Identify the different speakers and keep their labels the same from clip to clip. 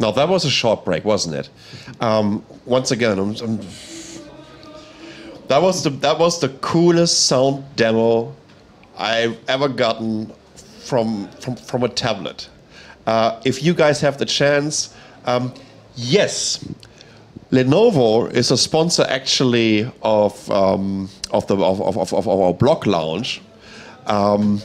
Speaker 1: Now that was a short break, wasn't it? Um, once again, I'm, I'm- that was the that was the coolest sound demo I've ever gotten from from from a tablet. Uh, if you guys have the chance, um, yes, Lenovo is a sponsor actually of um, of the of, of, of, of our blog lounge. Um,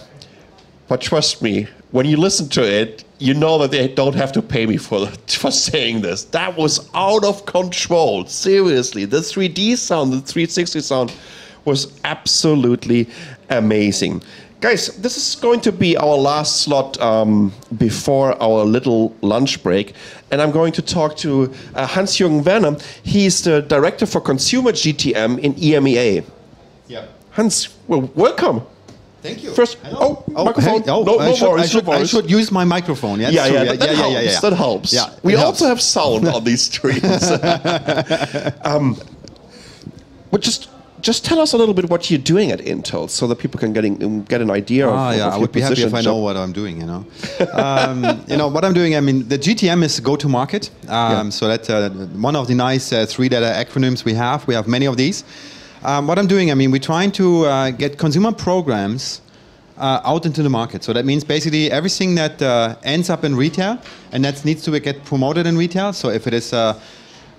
Speaker 1: but trust me, when you listen to it, you know that they don't have to pay me for for saying this. That was out of control. Seriously, the 3D sound, the 360 sound, was absolutely amazing. Guys, this is going to be our last slot um, before our little lunch break, and I'm going to talk to uh, Hans-Jürgen Werner. He's the director for consumer GTM in EMEA.
Speaker 2: Yeah.
Speaker 1: Hans, well, welcome.
Speaker 2: Thank you.
Speaker 1: First-
Speaker 2: Hello.
Speaker 1: oh, microphone.
Speaker 2: hey, oh,
Speaker 1: No-
Speaker 2: I
Speaker 1: no
Speaker 2: should, I, should, I should use my microphone. Yeah,
Speaker 1: Yeah, yeah, that, that
Speaker 2: yeah,
Speaker 1: helps.
Speaker 2: yeah, yeah.
Speaker 1: That helps.
Speaker 2: Yeah,
Speaker 1: we
Speaker 2: it
Speaker 1: also have
Speaker 2: helps.
Speaker 1: sound on these streams. um, but just just tell us a little bit what you're doing at Intel, so that people can getting get an idea.
Speaker 2: Ah,
Speaker 1: of
Speaker 2: yeah, I
Speaker 1: your
Speaker 2: would be happy if I know what I'm doing. You know, um, you know what I'm doing. I mean, the GTM is go-to-market. Um,
Speaker 1: Yeah.
Speaker 2: So that's uh, one of the nice uh, three-letter acronyms we have. We have many of these. Um, what I'm doing, I mean, we're trying to uh, get consumer programs uh, out into the market. So that means basically everything that uh, ends up in retail and that needs to get promoted in retail. So if it is uh,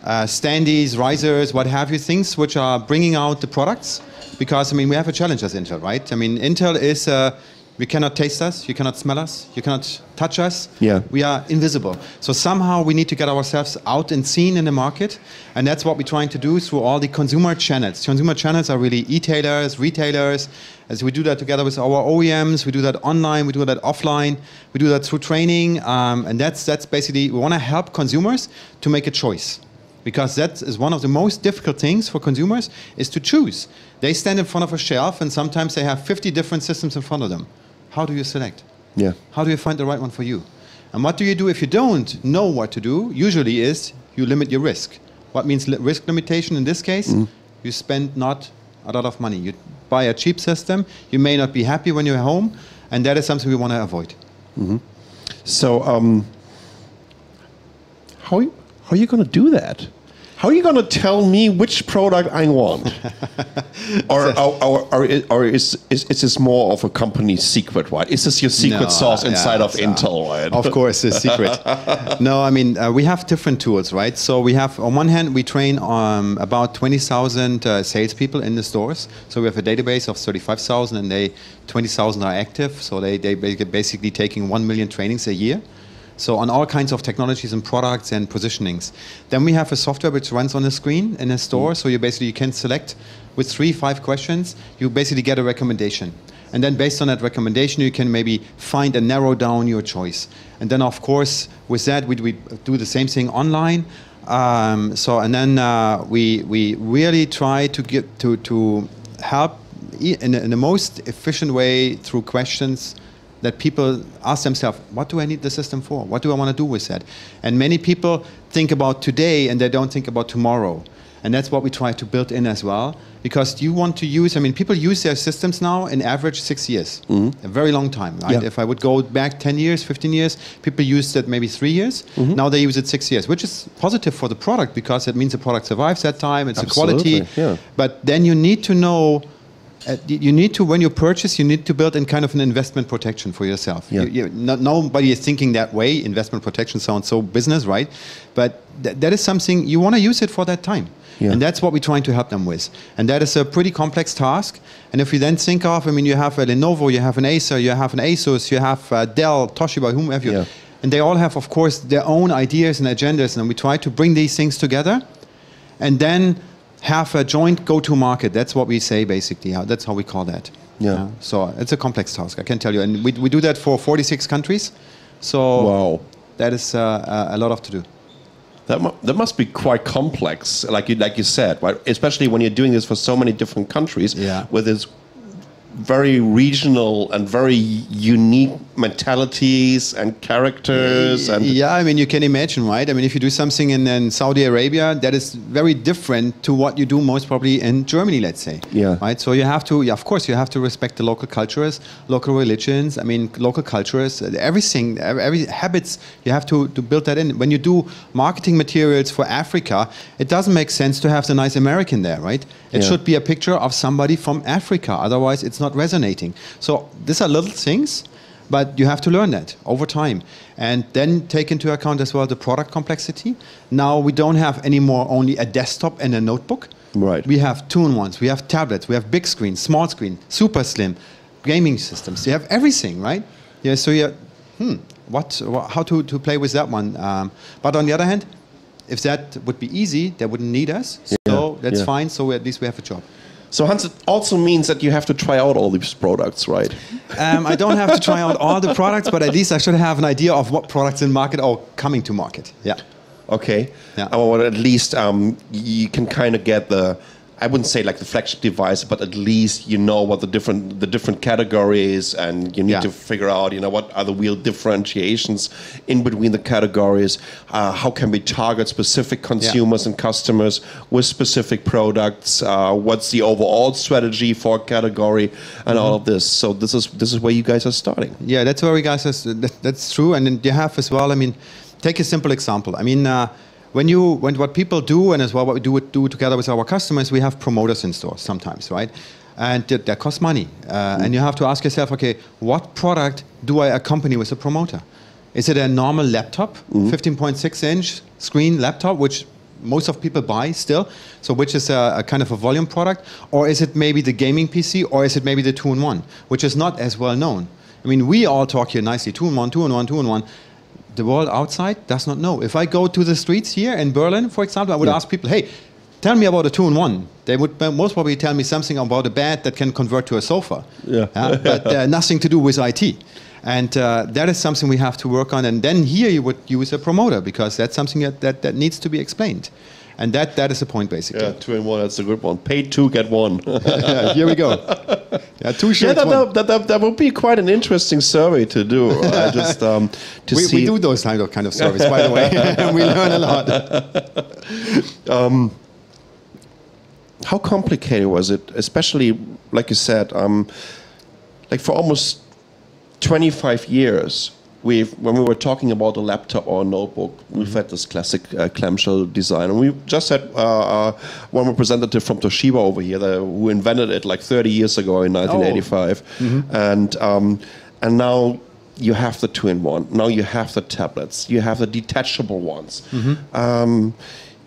Speaker 2: uh, standees, risers, what have you, things which are bringing out the products. Because I mean, we have a challenge as Intel, right? I mean, Intel is uh, we cannot taste us, you cannot smell us, you cannot touch us.
Speaker 1: Yeah.
Speaker 2: We are invisible. So somehow we need to get ourselves out and seen in the market, and that's what we're trying to do through all the consumer channels. Consumer channels are really e-tailers, retailers. As we do that together with our OEMs, we do that online, we do that offline, we do that through training, um, and that's that's basically we want to help consumers to make a choice because that is one of the most difficult things for consumers is to choose they stand in front of a shelf and sometimes they have 50 different systems in front of them how do you select?
Speaker 1: Yeah.
Speaker 2: how do you find the right one for you? And what do you do if you don't know what to do? Usually is you limit your risk. What means li- risk limitation in this case? You spend not a lot of money. You buy a cheap system. You may not be happy when you're home and that is something we want to avoid
Speaker 1: So, um, how how are you going to do that? How are you going to tell me which product I want? or, or, or, or, or is, is, is this more of a company secret, right? Is this your secret
Speaker 2: No,
Speaker 1: sauce
Speaker 2: yeah,
Speaker 1: inside of
Speaker 2: uh,
Speaker 1: Intel, right?
Speaker 2: Of course, a secret. no, I mean uh, we have different tools, right? So we have on one hand we train um, about twenty thousand uh, salespeople in the stores. So we have a database of thirty-five thousand, and they twenty thousand are active. So they they basically taking one million trainings a year. So on all kinds of technologies and products and positionings. Then we have a software which runs on the screen in a store. So you basically you can select with three, five questions. You basically get a recommendation. And then based on that recommendation, you can maybe find and narrow down your choice. And then of course, with that, we, we do the same thing online. Um, so and then uh, we we really try to get to to help in, in the most efficient way through questions that people ask themselves, what do I need the system for? What do I want to do with that? And many people think about today and they don't think about tomorrow. And that's what we try to build in as well. Because you want to use, I mean, people use their systems now in average six years, mm-hmm. a very long time, right?
Speaker 1: Yeah.
Speaker 2: If I would go back 10 years, 15 years, people used it maybe three years. Mm-hmm. Now they use it six years, which is positive for the product because it means the product survives that time, it's a quality.
Speaker 1: Yeah.
Speaker 2: But then you need to know uh, you need to when you purchase you need to build in kind of an investment protection for yourself.
Speaker 1: Yeah.
Speaker 2: You- you- no, nobody is thinking that way. Investment protection sounds so business right? But th- that is something you want to use it for that time.
Speaker 1: Yeah.
Speaker 2: and that's what we're trying to help them with. And that is a pretty complex task. And if you then think of i mean you have a lenovo you have an acer you have an asus you have uh, dell toshiba whomever you?
Speaker 1: Yeah.
Speaker 2: and they all have of course their own ideas and agendas and we try to bring these things together. And then have a joint go-to-market. That's what we say basically. That's how we call that.
Speaker 1: Yeah.
Speaker 2: So it's a complex task, I can tell you, and we, we do that for 46 countries. So
Speaker 1: Wow.
Speaker 2: that is uh, a lot of to do.
Speaker 1: That, mu- that must be quite complex, like you like you said, right? Especially when you're doing this for so many different countries,
Speaker 2: Yeah.
Speaker 1: with this very regional and very unique mentalities and characters and
Speaker 2: yeah i mean you can imagine right? I mean if you do something in, in, saudi arabia that is very different to what you do most probably in germany let's say.
Speaker 1: Yeah.
Speaker 2: Right? So you have to yeah, of course you have to respect the local cultures local religions i mean local cultures everything every habits you have to, to build that in. When you do marketing materials for africa it doesn't make sense to have the nice american there right? It yeah. should be a picture of somebody from africa otherwise it's not resonating. So these are little things but you have to learn that over time. And then take into account as well the product complexity. Now we don't have anymore only a desktop and a notebook.
Speaker 1: Right.
Speaker 2: We have two-in-ones we have tablets. We have big screen small screen super slim gaming systems. You have everything right? Yeah so yeah hmm what, what how to, to play with that one? Um, but on the other hand if that would be easy they wouldn't need us. So yeah. that's yeah. fine. So at least we have a job
Speaker 1: so Hans, it also means that you have to try out all these products, right?
Speaker 2: Um, I don't have to try out all the products, but at least I should have an idea of what products in market are coming to market. Yeah.
Speaker 1: Okay. Yeah. Or at least um, you can kind of get the I wouldn't say like the flagship device, but at least you know what the different the different categories, and you need yeah. to figure out you know what are the real differentiations in between the categories. Uh, how can we target specific consumers yeah. and customers with specific products? Uh, what's the overall strategy for a category, and mm-hmm. all of this. So this is this is where you guys are starting.
Speaker 2: Yeah, that's where we guys are. That, that's true, and then you have as well. I mean, take a simple example. I mean. Uh, when you when what people do and as well what we do do together with our customers, we have promoters in stores sometimes, right? And that, that costs money, uh, and you have to ask yourself, okay, what product do I accompany with a promoter? Is it a normal laptop, 15.6 mm. inch screen laptop, which most of people buy still, so which is a, a, kind of a volume product, or is it maybe the gaming PC, or is it maybe the two-in-one, which is not as well known? I mean, we all talk here nicely, two-in-one, two-in-one, two-in-one, the world outside does not know. If I go to the streets here in Berlin, for example, I would yeah. ask people, hey, tell me about a two-in-one. They would most probably tell me something about a bed that can convert to a sofa.
Speaker 1: Yeah.
Speaker 2: Uh, but uh, nothing to do with IT. And uh, that is something we have to work on. And then here you would use a promoter because that's something that, that, that needs to be explained. And that, that is the point, basically.
Speaker 1: Yeah, two and one, that's a good one. Pay two, get one.
Speaker 2: yeah, here we go. Yeah, two shirts,
Speaker 1: yeah, that, that, that, that, would be quite an interesting survey to do. I just um, to
Speaker 2: we,
Speaker 1: see.
Speaker 2: We do those kind of kind of surveys, by the way. we learn a
Speaker 1: lot. Um, how complicated was it, especially like you said, um, like for almost 25 years, we've when we were talking about a laptop or a notebook, mm-hmm. we've had this classic uh, clamshell design, and we just had uh, uh, one representative from Toshiba over here the, who invented it like 30 years ago in 1985, oh. mm-hmm. and um, and now you have the two-in-one. Now you have the tablets. You have the detachable ones. Mm-hmm. Um,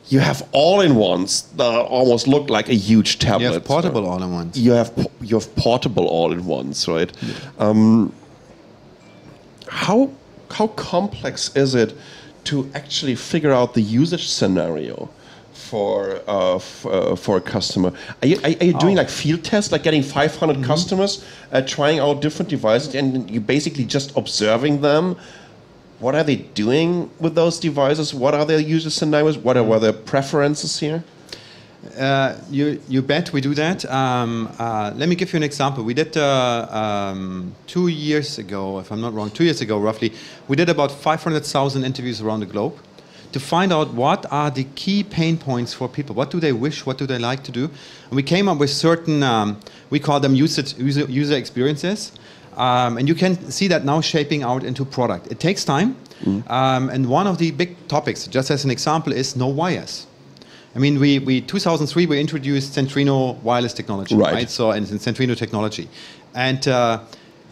Speaker 1: you have all-in-ones that almost look like a huge tablet. You
Speaker 2: have portable all-in-ones.
Speaker 1: You have you have portable all-in-ones, right? Yeah. Um, how how complex is it to actually figure out the usage scenario for uh, f- uh, for a customer? Are you, are, you doing oh. like field tests, like getting 500 mm-hmm. customers uh, trying out different devices, and you're basically just observing them? What are they doing with those devices? What are their user scenarios? What are, what are their preferences here?
Speaker 2: Uh, you, you bet we do that. Um, uh, let me give you an example. We did uh, um, two years ago, if I'm not wrong, two years ago roughly, we did about 500,000 interviews around the globe to find out what are the key pain points for people. What do they wish? What do they like to do? And we came up with certain, um, we call them user, user, user experiences. Um, and you can see that now shaping out into product. It takes time. Mm. Um, and one of the big topics, just as an example, is no wires. I mean, we, we 2003 we introduced Centrino wireless technology, right? right? So and, and Centrino technology, and uh,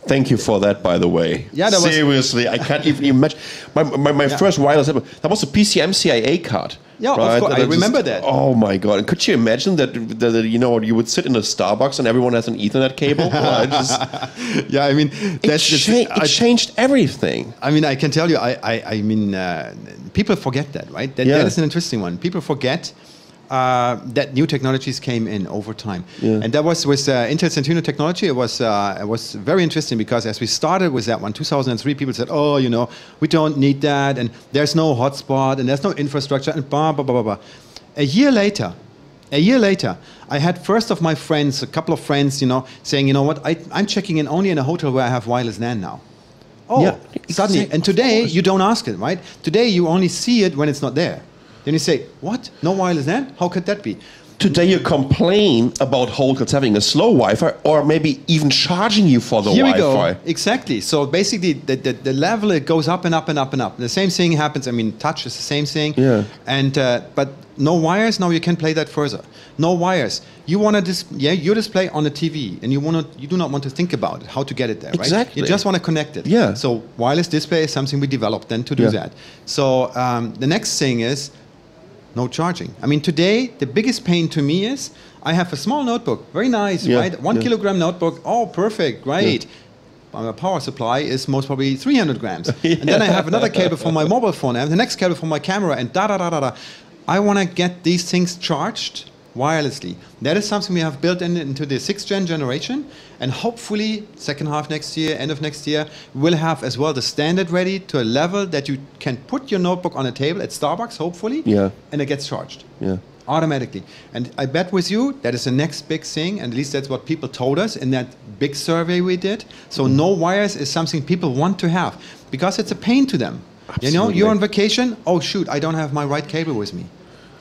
Speaker 1: Thank you for that, by the way.
Speaker 2: Yeah, that
Speaker 1: seriously, was... I can't even imagine. My, my, my yeah. first wireless that was a PCMCIA card.
Speaker 2: Yeah, right? of course, I remember that.
Speaker 1: Oh my god! And could you imagine that, that, that? You know, you would sit in a Starbucks and everyone has an Ethernet cable. I just,
Speaker 2: yeah, I mean, that's
Speaker 1: it, cha- it changed everything.
Speaker 2: I mean, I can tell you, I, I, I mean, uh, people forget that, right? That, yeah. that is an interesting one. People forget uh, that new technologies came in over time. Yeah. And that was with uh, Intel Centrino technology. It was uh, it was very interesting because as we started with that one, 2003, people said, "Oh, you know, we don't need that, and there's no hotspot, and there's no infrastructure, and blah blah blah blah." blah. A year later, A year later, I had first of my friends, a couple of friends, you know, saying, you know what, I, I'm checking in only in a hotel where I have wireless LAN now. Oh,
Speaker 1: Yeah,
Speaker 2: suddenly. And today, you don't ask it, right? Today, you only see it when it's not there. Then you say, what? No wireless LAN? How could that be?
Speaker 1: Today you complain about hotels having a slow Wi-Fi or maybe even charging you for the
Speaker 2: Here we
Speaker 1: Wi-Fi.
Speaker 2: go. Exactly. So basically, the, the, the level it goes up and up and up and up. The same thing happens. I mean, touch is the same thing.
Speaker 1: Yeah.
Speaker 2: And uh, but no wires. Now you can play that further. No wires. You want to dis- yeah, you display on the TV, and you want to you do not want to think about it, how to get it there, right?
Speaker 1: Exactly.
Speaker 2: You just want to connect it.
Speaker 1: Yeah.
Speaker 2: So wireless display is something we developed then to do
Speaker 1: Yeah.
Speaker 2: that. So um, the next thing is no charging. I mean, today the biggest pain to me is I have a small notebook, very nice,
Speaker 1: Yeah,
Speaker 2: right? One
Speaker 1: yeah.
Speaker 2: kilogram notebook. Oh, perfect, great. Uh, my power supply is most probably 300 grams, and then I have another cable for my mobile phone, and the next cable for my camera, and da da da da da. I want to get these things charged wirelessly. That is something we have built in into the sixth gen generation, and hopefully second half next year, end of next year, we'll have as well the standard ready to a level that you can put your notebook on a table at Starbucks, hopefully,
Speaker 1: Yeah.
Speaker 2: and it gets charged
Speaker 1: Yeah.
Speaker 2: automatically. And I bet with you that is the next big thing, and at least that's what people told us in that big survey we did. So
Speaker 1: Mm-hmm.
Speaker 2: no wires is something people want to have because it's a pain to them. You know, you're on vacation. Oh shoot, I don't have my right cable with me.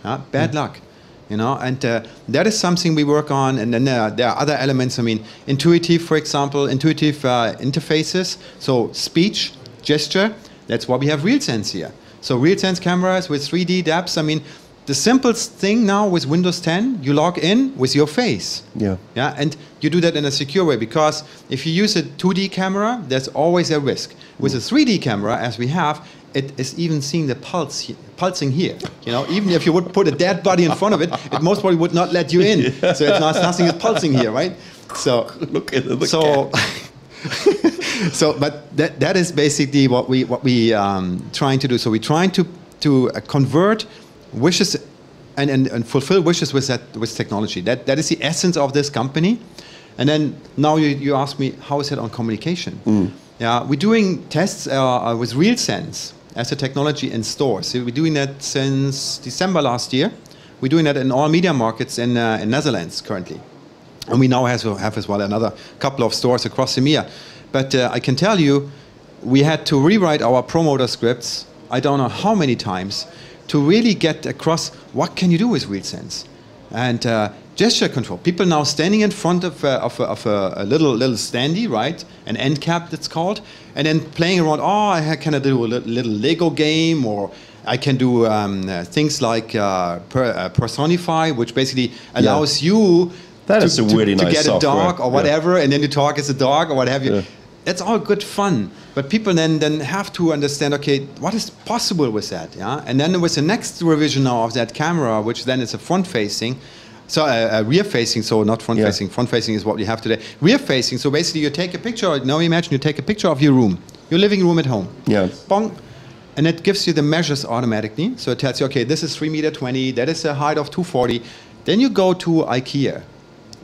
Speaker 2: Uh, bad
Speaker 1: Mm.
Speaker 2: luck. You know, and uh, that is something we work on. And then there are, there are other elements. I mean, intuitive, for example, intuitive uh, interfaces. So speech, gesture. That's why we have RealSense here. So RealSense cameras with 3D depths. I mean, the simplest thing now with Windows 10, you log in with your face.
Speaker 1: Yeah.
Speaker 2: Yeah, and you do that in a secure way because if you use a 2D camera, there's always a risk. With a 3D camera, as we have, it is even seeing the pulse, pulsing here. You know, even if you would put a dead body in front of it, it most probably would not let you in. So it's not nothing is pulsing here, right? So
Speaker 1: Look at the
Speaker 2: so so but that, that is basically what we what we um, trying to do. So we're trying to to uh, convert wishes and, and, and fulfill wishes with that with technology. That that is the essence of this company. And then now you, you ask me how is it on communication? Yeah we're doing tests uh, uh, with RealSense as a technology in stores so we're doing that since December last year we're doing that in all media markets in, uh, in Netherlands currently and we now has, have as well another couple of stores across EMEA. But uh, I can tell you, we had to rewrite our promoter scripts, I don't know how many times, to really get across what can you do with RealSense. And uh, gesture control. People now standing in front of, uh, of, a, of a, a little little standy, right? An end cap that's called, and then playing around. Oh, I can I do a little, Lego game, or I can do um, uh, things like uh, per, uh, personify, which basically allows you
Speaker 1: That
Speaker 2: to,
Speaker 1: is a really
Speaker 2: to
Speaker 1: nice
Speaker 2: get
Speaker 1: software.
Speaker 2: a dog or
Speaker 1: Yeah.
Speaker 2: whatever, and then you talk as a dog or what have you.
Speaker 1: Yeah.
Speaker 2: That's all good fun, but people then then have to understand. Okay, what is possible with that? Yeah, and then with the next revision now of that camera, which then is a front facing. So uh, uh, rear facing, so not front
Speaker 1: Yeah.
Speaker 2: facing. Front facing is what we have today. Rear facing, so basically you take a picture. Now imagine you take a picture of your room, your living room at home.
Speaker 1: Yeah.
Speaker 2: Bong. And it gives you the measures automatically. So it tells you, okay, this is 3 meter 20, that is a height of 240. Then you go to IKEA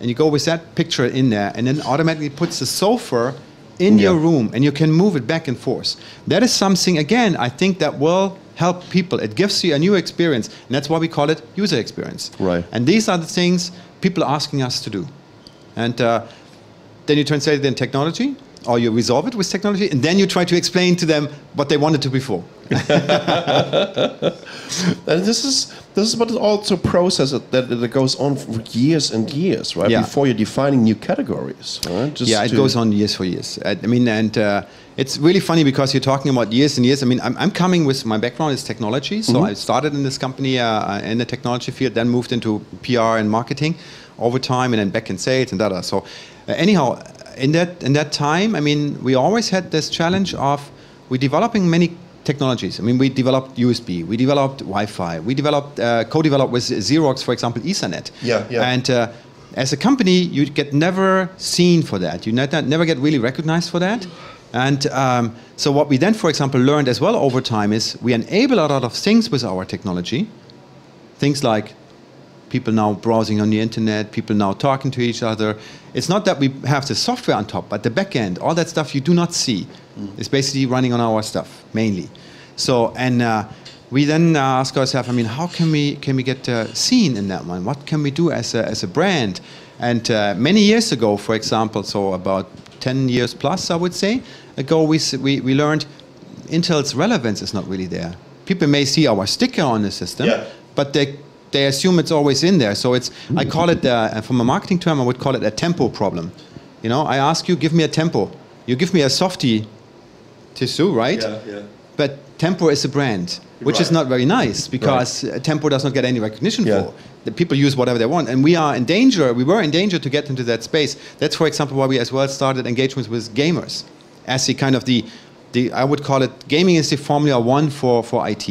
Speaker 2: and you go with that picture in there and then automatically puts the sofa in
Speaker 1: Yeah.
Speaker 2: your room and you can move it back and forth. That is something, again, I think that will help people. It gives you a new experience. And that's why we call it user experience.
Speaker 1: Right.
Speaker 2: And these are the things people are asking us to do. And uh, then you translate it in technology, or you resolve it with technology, and then you try to explain to them what they wanted to before.
Speaker 1: And this is this is but it's also process that, that, that goes on for years and years, right?
Speaker 2: Yeah.
Speaker 1: Before you're defining new categories, right? Just
Speaker 2: yeah, it goes on years for years. I, I mean, and uh, it's really funny because you're talking about years and years. I mean, I'm, I'm coming with my background is technology, so I started in this company uh, in the technology field, then moved into PR and marketing over time, and then back in sales and that. So, uh, anyhow, in that in that time, I mean, we always had this challenge of we're developing many technologies. I mean, we developed USB, we developed Wi-Fi, we developed uh, co-developed with Xerox, for example, Ethernet.
Speaker 1: Yeah, yeah.
Speaker 2: And uh, as a company, you get never seen for that. You never, never get really recognized for that. And um, so what we then, for example, learned as well over time is we enable a lot of things with our technology. Things like people now browsing on the internet, people now talking to each other. It's not that we have the software on top, but the back end, all that stuff you do not see, is basically running on our stuff mainly. So, and uh, we then uh, ask ourselves, I mean, how can we can we get uh, seen in that one? What can we do as a, as a brand? And uh, many years ago, for example, so about 10 years plus, I would say, ago, we, we, we learned Intel's relevance is not really there. People may see our sticker on the system,
Speaker 1: Yeah.
Speaker 2: but they, they assume it's always in there. So it's, I call it, uh, from a marketing term, I would call it a tempo problem. You know, I ask you, give me a tempo. You give me a softie tissue, right?
Speaker 1: yeah. yeah.
Speaker 2: But Tempo is a brand, which is not very nice because uh Tempo does not get any recognition
Speaker 1: Yeah.
Speaker 2: for. The people use whatever they want, and we are in danger. We were in danger to get into that space. That's, for example, why we as well started engagements with gamers, as the kind of the, the I would call it gaming is the Formula One for for IT,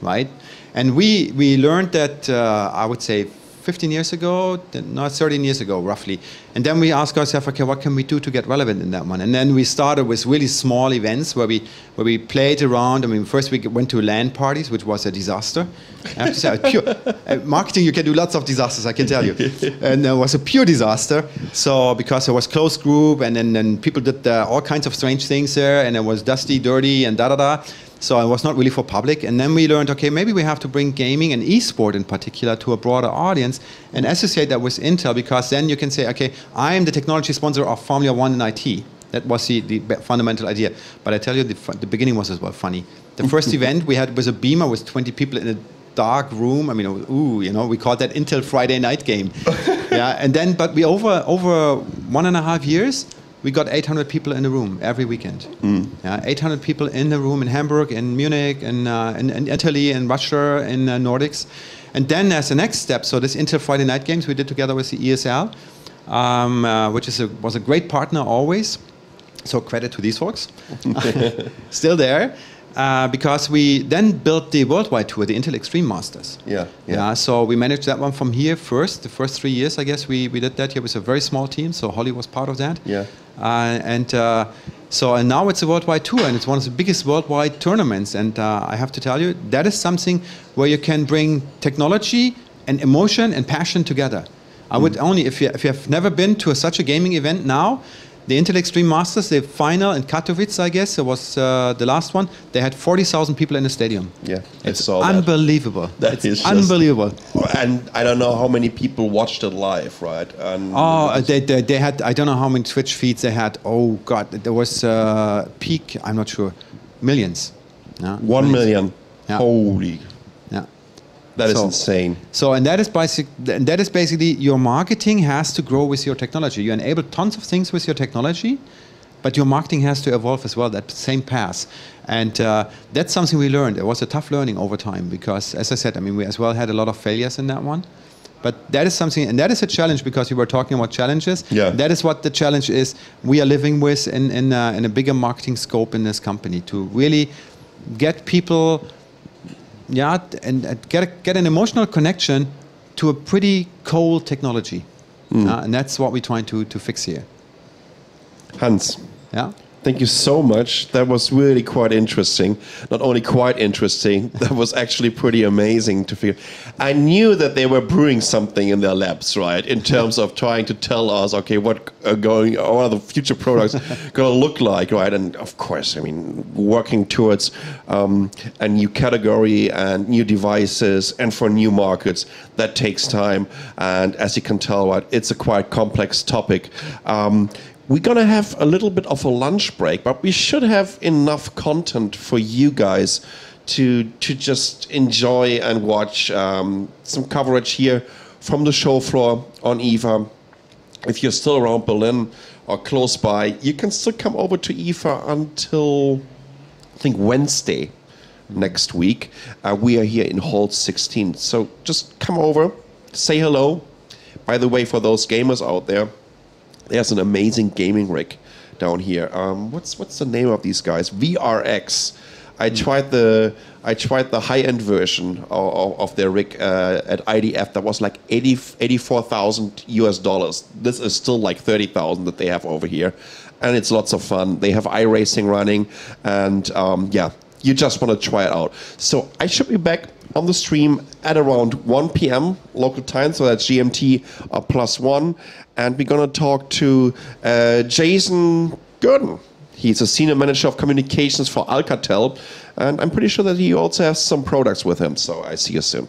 Speaker 2: right? And we we learned that uh, I would say 15 years ago, not 13 years ago, roughly. And then we asked ourselves, okay, what can we do to get relevant in that one? And then we started with really small events where we where we played around. I mean, first we went to land parties, which was a disaster. I have to say, pure uh, marketing. You can do lots of disasters, I can tell you. and it was a pure disaster. So because it was closed group, and then, then people did uh, all kinds of strange things there, and it was dusty, dirty, and da da da. So it was not really for public. And then we learned, okay, maybe we have to bring gaming and esport in particular to a broader audience and associate that with Intel because then you can say, okay, I am the technology sponsor of Formula One in IT. That was the, the fundamental idea. But I tell you, the, the beginning was as well funny. The first event we had was a beamer with 20 people in a dark room. I mean, was, ooh, you know, we called that Intel Friday night game. yeah, and then, but we over over one and a half years, we got 800 people in the room every weekend. Yeah, 800 people in the room in Hamburg, in Munich, in, uh, in, in Italy, in Russia, in uh, Nordics. And then as the next step, so this Intel Friday Night Games we did together with the ESL, um, uh, which is a, was a great partner always. So credit to these folks. Still there. Uh, because we then built the worldwide tour, the Intel Extreme Masters.
Speaker 1: Yeah,
Speaker 2: yeah.
Speaker 1: yeah.
Speaker 2: so we managed that one from here first. The first three years, I guess, we, we did that here with a very small team. So Holly was part of that.
Speaker 1: Yeah.
Speaker 2: Uh, and uh, so and now it's a worldwide tour, and it's one of the biggest worldwide tournaments. And uh, I have to tell you, that is something where you can bring technology and emotion and passion together. I would only, if you, if you have never been to a, such a gaming event now, the Intel Extreme Masters, the final in Katowice, I guess, it was uh, the last one. They had 40,000 people in the stadium.
Speaker 1: Yeah,
Speaker 2: it's
Speaker 1: saw that.
Speaker 2: unbelievable.
Speaker 1: That
Speaker 2: it's
Speaker 1: is just-
Speaker 2: unbelievable.
Speaker 1: And I don't know how many people watched it live, right? And
Speaker 2: Oh, they, they, they had, I don't know how many Twitch feeds they had. Oh, God, there was uh, peak, I'm not sure, millions. Yeah,
Speaker 1: one
Speaker 2: millions.
Speaker 1: million.
Speaker 2: Yeah.
Speaker 1: Holy. That is
Speaker 2: So-
Speaker 1: insane.
Speaker 2: So, and that is basic. and That is basically your marketing has to grow with your technology. You enable tons of things with your technology, but your marketing has to evolve as well. That same path, and uh, that's something we learned. It was a tough learning over time because, as I said, I mean, we as well had a lot of failures in that one. But that is something, and that is a challenge because you were talking about challenges.
Speaker 1: Yeah.
Speaker 2: That is what the challenge is we are living with in in, uh, in a bigger marketing scope in this company to really get people yeah, and, and get a, get an emotional connection to a pretty cold technology, Uh, and that's what we're trying to to fix here.
Speaker 1: Hans,
Speaker 2: Yeah.
Speaker 1: Thank you so much. That was really quite interesting. Not only quite interesting, that was actually pretty amazing to figure. I knew that they were brewing something in their labs, right? In terms of trying to tell us, okay, what are going, what are the future products going to look like, right? And of course, I mean, working towards um, a new category and new devices and for new markets, that takes time. And as you can tell, right, it's a quite complex topic. Um, we're gonna have a little bit of a lunch break, but we should have enough content for you guys to to just enjoy and watch um, some coverage here from the show floor on IFA. If you're still around Berlin or close by, you can still come over to IFA until I think Wednesday next week. Uh, we are here in Hall 16, so just come over, say hello. By the way, for those gamers out there, there's an amazing gaming rig down here. Um, what's what's the name of these guys? VRX. I tried the I tried the high end version of, of their rig uh, at IDF. That was like 80, 84,000 US dollars. This is still like 30,000 that they have over here, and it's lots of fun. They have iRacing running, and um, yeah, you just want to try it out. So I should be back on the stream at around 1 p.m. local time, so that's GMT uh, plus one, and we're gonna talk to uh, Jason Gurdon He's a senior manager of communications for Alcatel, and I'm pretty sure that he also has some products with him. So I see you soon.